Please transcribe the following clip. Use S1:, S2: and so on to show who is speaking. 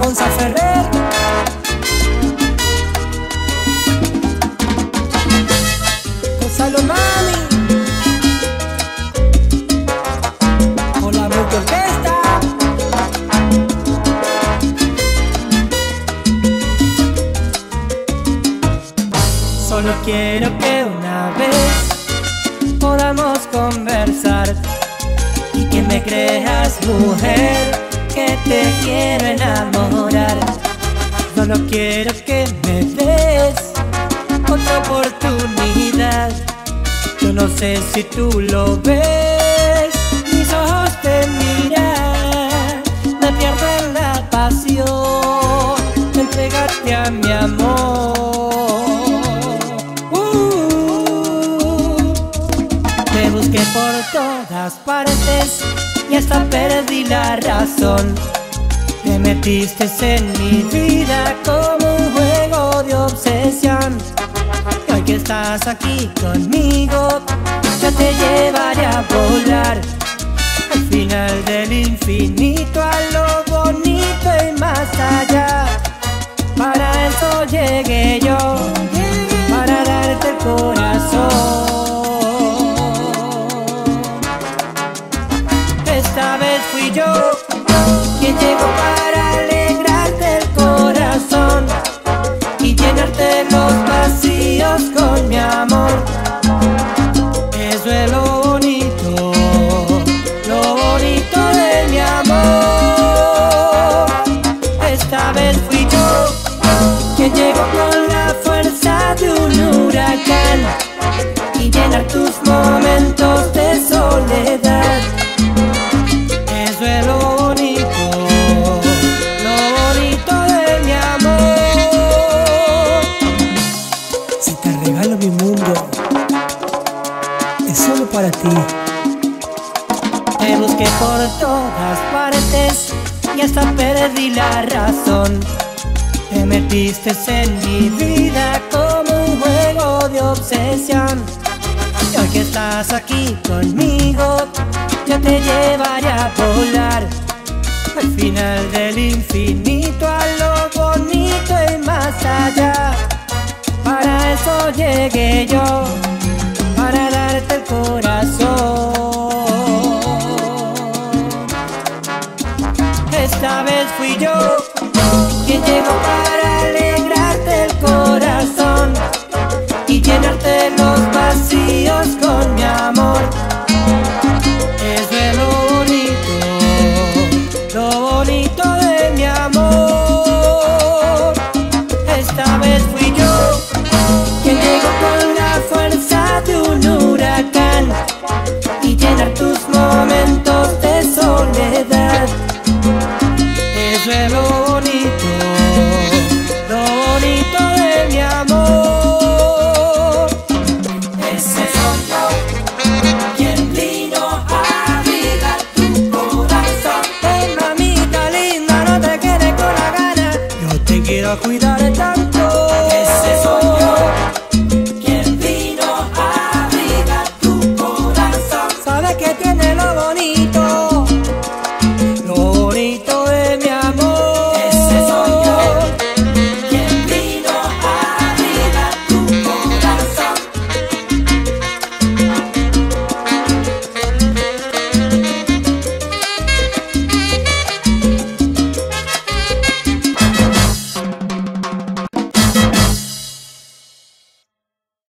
S1: Gonza Ferrer. Gonzalo Mami. Con la orquesta. Solo quiero que una vez podamos conversar y que me creas mujer te quiero enamorar. Solo quiero que me des otra oportunidad. Yo no sé si tú lo ves, mis ojos te miran, me pierden la pasión, entregarte a mi amor. Busqué por todas partes y hasta perdí la razón. Te metiste en mi vida como un juego de obsesión. Y hoy que estás aquí conmigo, yo te llevaré a volar al final del infinito, a lo bonito y más allá. Para eso llegué yo, vez para
S2: ti.
S1: Te busqué por todas partes y hasta perdí la razón. Te metiste en mi vida como un juego de obsesión. Y hoy que estás aquí conmigo, yo te llevaré a volar al final del infinito, a lo bonito y más allá. Para eso llegué yo corazón. Esta vez fui yo quien llegó para. cuidar.